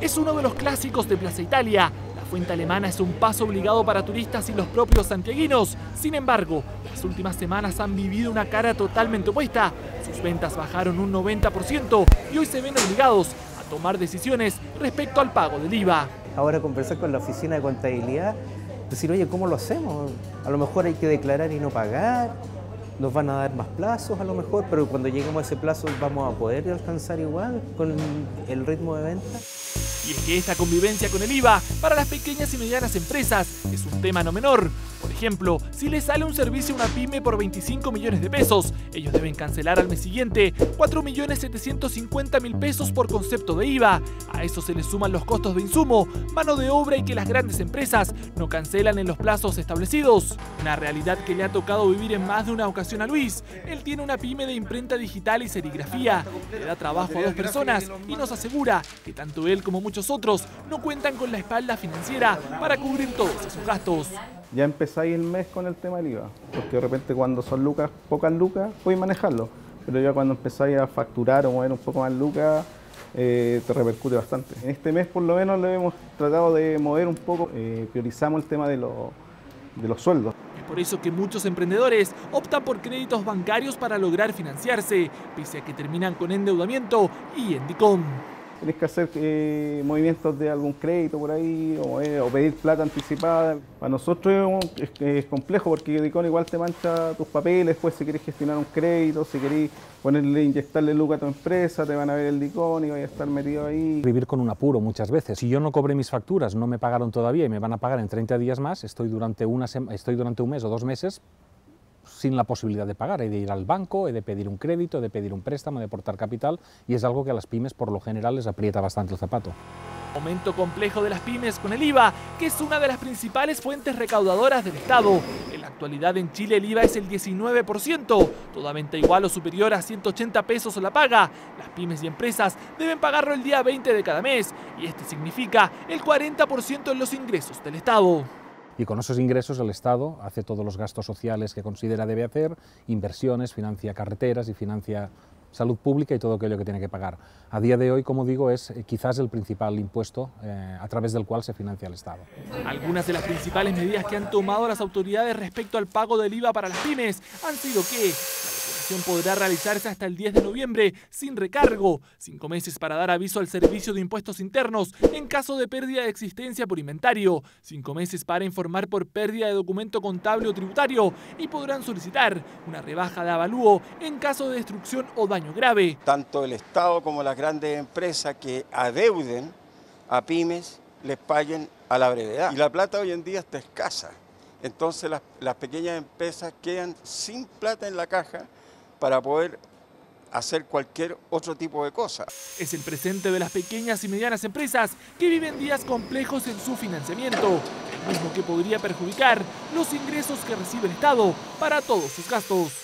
es uno de los clásicos de Plaza Italia. La fuente alemana es un paso obligado para turistas y los propios santiaguinos. Sin embargo, las últimas semanas han vivido una cara totalmente opuesta. Sus ventas bajaron un 90% y hoy se ven obligados a tomar decisiones respecto al pago del IVA. Ahora conversar con la oficina de contabilidad, decir, oye, ¿cómo lo hacemos? A lo mejor hay que declarar y no pagar, nos van a dar más plazos a lo mejor, pero cuando lleguemos a ese plazo vamos a poder alcanzar igual con el ritmo de venta. Y es que esta convivencia con el IVA para las pequeñas y medianas empresas es un tema no menor. Ejemplo, si le sale un servicio a una pyme por 25 millones de pesos, ellos deben cancelar al mes siguiente 4.750.000 pesos por concepto de IVA. A eso se le suman los costos de insumo, mano de obra y que las grandes empresas no cancelan en los plazos establecidos. Una realidad que le ha tocado vivir en más de una ocasión a Luis. Él tiene una pyme de imprenta digital y serigrafía. Le da trabajo a dos personas y nos asegura que tanto él como muchos otros no cuentan con la espalda financiera para cubrir todos esos gastos. Ya empezáis el mes con el tema del IVA, porque de repente cuando son lucas, pocas lucas, podéis manejarlo, pero ya cuando empezáis a facturar o mover un poco más lucas, eh, te repercute bastante. En este mes por lo menos lo hemos tratado de mover un poco, eh, priorizamos el tema de, de los sueldos. Es por eso que muchos emprendedores optan por créditos bancarios para lograr financiarse, pese a que terminan con endeudamiento y en tienes que hacer eh, movimientos de algún crédito por ahí eh, o, pedir plata anticipada. Para nosotros es, complejo porque Dicon igual te mancha tus papeles, después si querés gestionar un crédito, si querés ponerle, inyectarle luz a tu empresa, te van a ver el Dicon y vas a estar metido ahí. Vivir con un apuro muchas veces. Si yo no cobré mis facturas, no me pagaron todavía y me van a pagar en 30 días más, estoy durante, una estoy durante un mes o dos meses sin la posibilidad de pagar. He de ir al banco, he de pedir un crédito, he de pedir un préstamo, he de aportar capital y es algo que a las pymes por lo general les aprieta bastante el zapato. Momento complejo de las pymes con el IVA, que es una de las principales fuentes recaudadoras del Estado. En la actualidad en Chile el IVA es el 19%, toda venta igual o superior a 180 pesos la paga. Las pymes y empresas deben pagarlo el día 20 de cada mes y este significa el 40% en los ingresos del Estado y con esos ingresos el Estado hace todos los gastos sociales que considera debe hacer, inversiones, financia carreteras y financia salud pública y todo aquello que tiene que pagar. A día de hoy, como digo, es eh, quizás el principal impuesto eh, a través del cual se financia el Estado. Algunas de las principales medidas que han tomado las autoridades respecto al pago del IVA para las pymes han sido que podrá realizarse hasta el 10 de noviembre sin recargo, cinco meses para dar aviso al Servicio de Impuestos Internos en caso de pérdida de existencia por inventario, cinco meses para informar por pérdida de documento contable o tributario y podrán solicitar una rebaja de avalúo en caso de destrucción o daño grave. Tanto el Estado como las grandes empresas que adeuden a pymes les paguen a la brevedad. Y la plata hoy en día está escasa. Entonces las, pequeñas empresas quedan sin plata en la caja para poder hacer cualquier otro tipo de cosa. Es el presente de las pequeñas y medianas empresas que viven días complejos en su financiamiento, mismo que podría perjudicar los ingresos que recibe el Estado para todos sus gastos.